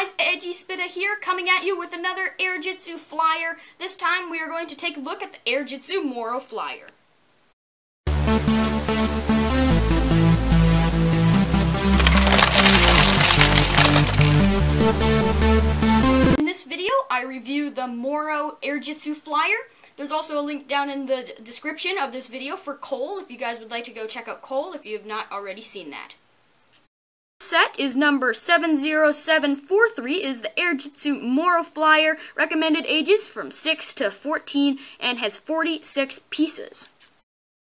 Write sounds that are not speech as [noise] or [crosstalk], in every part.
guys, AAG Spitta here, coming at you with another Airjitzu flyer. This time we are going to take a look at the Airjitzu Morro flyer. In this video, I review the Morro Airjitzu flyer. There's also a link down in the description of this video for Cole, if you guys would like to go check out Cole if you have not already seen that set is number 70743 is the Airjitzu Morro Flyer, recommended ages from 6 to 14, and has 46 pieces.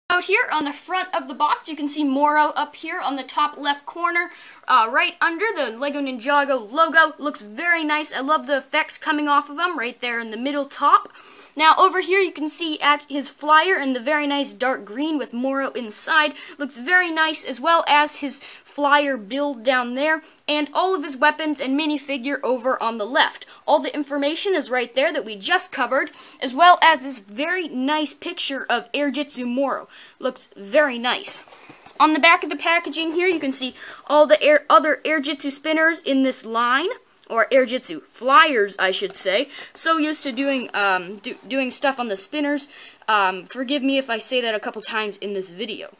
Out here on the front of the box, you can see Morro up here on the top left corner, uh, right under the LEGO Ninjago logo. Looks very nice. I love the effects coming off of them right there in the middle top. Now over here you can see at his flyer in the very nice dark green with Morro inside. Looks very nice as well as his flyer build down there and all of his weapons and minifigure over on the left. All the information is right there that we just covered as well as this very nice picture of Airjitzu Morro. Looks very nice. On the back of the packaging here you can see all the air, other Airjitzu spinners in this line or Airjitzu flyers, I should say. So used to doing um, do, doing stuff on the spinners. Um, forgive me if I say that a couple times in this video.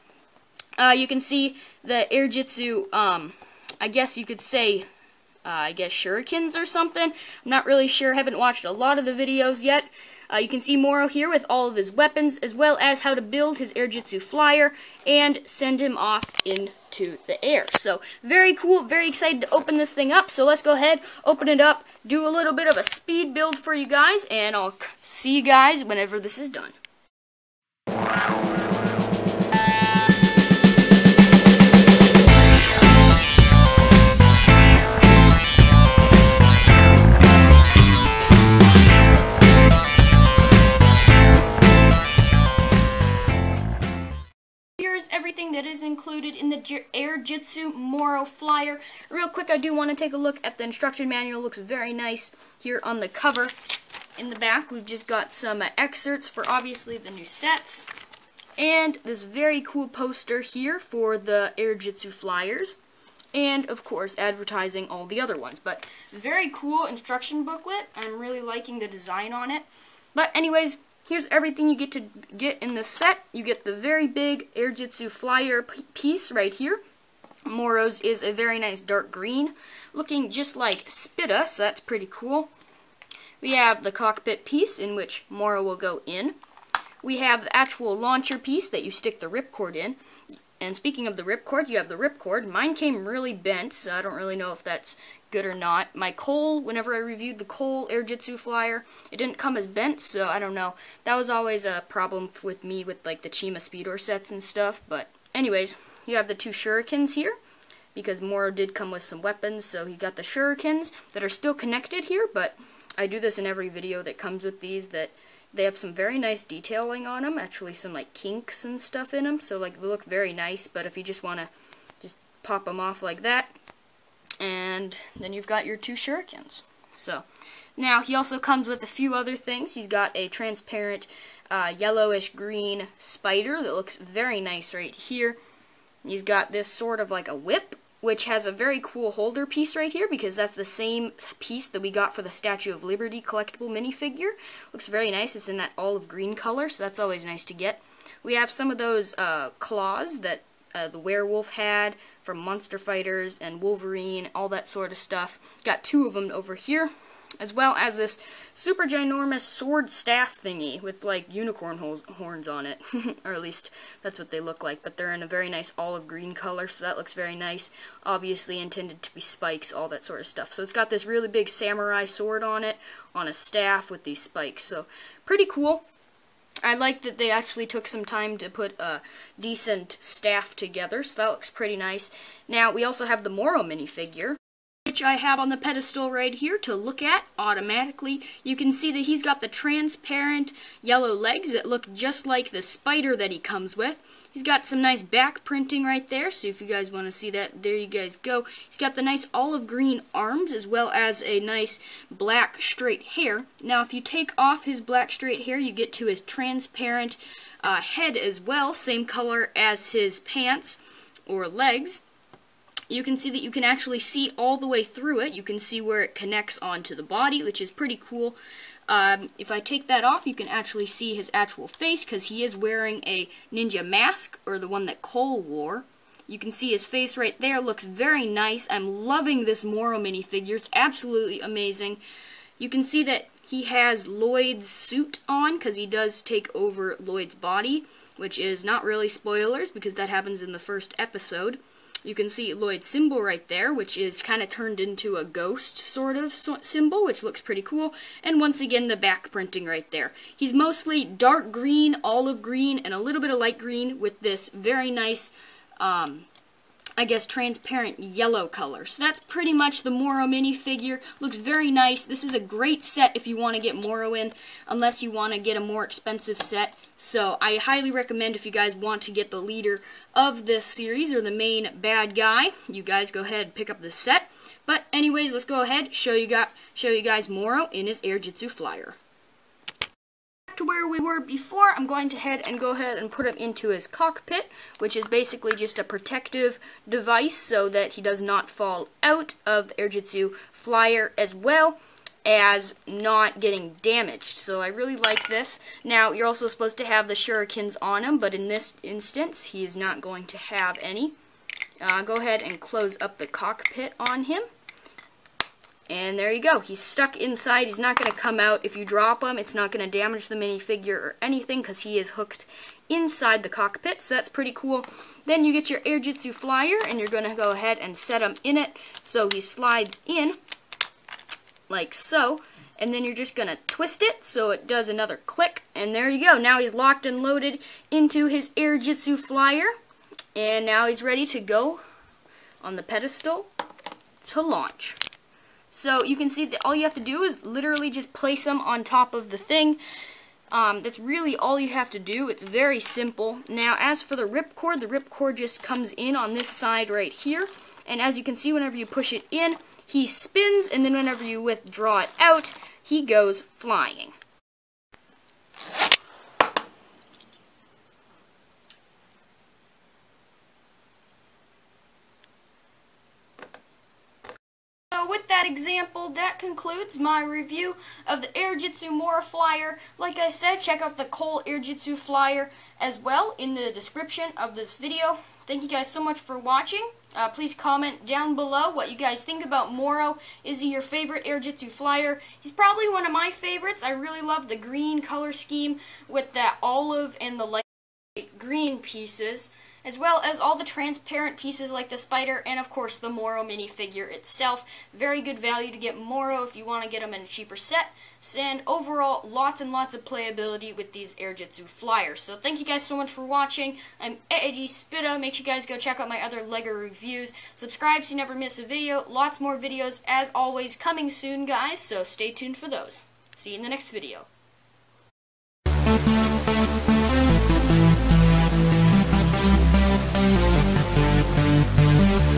Uh, you can see the Airjitzu, um, I guess you could say, uh, I guess shurikens or something. I'm not really sure. Haven't watched a lot of the videos yet. Uh, you can see Morro here with all of his weapons, as well as how to build his Air Airjitzu flyer and send him off into the air. So, very cool, very excited to open this thing up. So let's go ahead, open it up, do a little bit of a speed build for you guys, and I'll see you guys whenever this is done. Everything that is included in the Airjitzu Morro flyer. Real quick, I do want to take a look at the instruction manual. It looks very nice here on the cover. In the back, we've just got some uh, excerpts for obviously the new sets. And this very cool poster here for the Airjitzu flyers. And, of course, advertising all the other ones. But very cool instruction booklet. I'm really liking the design on it. But anyways, Here's everything you get to get in the set. You get the very big Airjitzu flyer piece right here. Morro's is a very nice dark green, looking just like Spitta, so that's pretty cool. We have the cockpit piece in which Morro will go in. We have the actual launcher piece that you stick the ripcord in. And speaking of the ripcord, you have the ripcord. Mine came really bent, so I don't really know if that's good or not. My Cole, whenever I reviewed the Cole Airjitzu flyer, it didn't come as bent, so I don't know. That was always a problem with me with like the Chima Speedor sets and stuff, but anyways, you have the two shurikens here, because Morro did come with some weapons, so he got the shurikens that are still connected here, but I do this in every video that comes with these, that they have some very nice detailing on them, actually some like kinks and stuff in them, so like they look very nice, but if you just want to just pop them off like that, and then you've got your two shurikens. So, now he also comes with a few other things. He's got a transparent uh, yellowish green spider that looks very nice right here. He's got this sort of like a whip, which has a very cool holder piece right here because that's the same piece that we got for the Statue of Liberty collectible minifigure. Looks very nice. It's in that olive green color, so that's always nice to get. We have some of those uh, claws that uh, the werewolf had from Monster Fighters and Wolverine, all that sort of stuff. Got two of them over here, as well as this super ginormous sword staff thingy with like unicorn horns on it, [laughs] or at least that's what they look like, but they're in a very nice olive green color, so that looks very nice. Obviously intended to be spikes, all that sort of stuff. So it's got this really big samurai sword on it, on a staff with these spikes, so pretty cool. I like that they actually took some time to put a decent staff together, so that looks pretty nice. Now, we also have the Morro minifigure, which I have on the pedestal right here to look at automatically. You can see that he's got the transparent yellow legs that look just like the spider that he comes with. He's got some nice back printing right there, so if you guys want to see that, there you guys go. He's got the nice olive green arms as well as a nice black straight hair. Now, if you take off his black straight hair, you get to his transparent uh, head as well, same color as his pants or legs. You can see that you can actually see all the way through it. You can see where it connects onto the body, which is pretty cool. Um, if I take that off, you can actually see his actual face because he is wearing a ninja mask, or the one that Cole wore. You can see his face right there. Looks very nice. I'm loving this Morro minifigure. It's absolutely amazing. You can see that he has Lloyd's suit on because he does take over Lloyd's body, which is not really spoilers because that happens in the first episode. You can see Lloyd's symbol right there, which is kind of turned into a ghost sort of symbol, which looks pretty cool. And once again, the back printing right there. He's mostly dark green, olive green, and a little bit of light green with this very nice um, I guess, transparent yellow color. So that's pretty much the Morro minifigure. Looks very nice. This is a great set if you want to get Morro in, unless you want to get a more expensive set. So I highly recommend if you guys want to get the leader of this series, or the main bad guy, you guys go ahead and pick up this set. But anyways, let's go ahead, show you, got, show you guys Morro in his Airjitzu Flyer to where we were before, I'm going to head and go ahead and put him into his cockpit, which is basically just a protective device so that he does not fall out of the Airjitzu flyer as well as not getting damaged. So I really like this. Now, you're also supposed to have the shurikens on him, but in this instance, he is not going to have any. Uh, go ahead and close up the cockpit on him. And there you go. He's stuck inside. He's not going to come out. If you drop him, it's not going to damage the minifigure or anything because he is hooked inside the cockpit. So that's pretty cool. Then you get your Airjitzu flyer and you're going to go ahead and set him in it so he slides in like so. And then you're just going to twist it so it does another click. And there you go. Now he's locked and loaded into his Airjitzu flyer. And now he's ready to go on the pedestal to launch. So you can see that all you have to do is literally just place them on top of the thing. Um, that's really all you have to do. It's very simple. Now, as for the ripcord, the ripcord just comes in on this side right here. And as you can see, whenever you push it in, he spins, and then whenever you withdraw it out, he goes flying. with example, that concludes my review of the Air Jitsu Morro Flyer. Like I said, check out the Cole Airjitzu Flyer as well in the description of this video. Thank you guys so much for watching. Uh, please comment down below what you guys think about Morro. Is he your favorite Airjitzu Flyer? He's probably one of my favorites. I really love the green color scheme with that olive and the light green pieces as well as all the transparent pieces like the spider and of course the Morro minifigure itself. Very good value to get Morro if you want to get them in a cheaper set. And overall, lots and lots of playability with these Airjitzu flyers. So thank you guys so much for watching. I'm AAG Spitta. Make sure you guys go check out my other LEGO reviews. Subscribe so you never miss a video. Lots more videos, as always, coming soon, guys. So stay tuned for those. See you in the next video.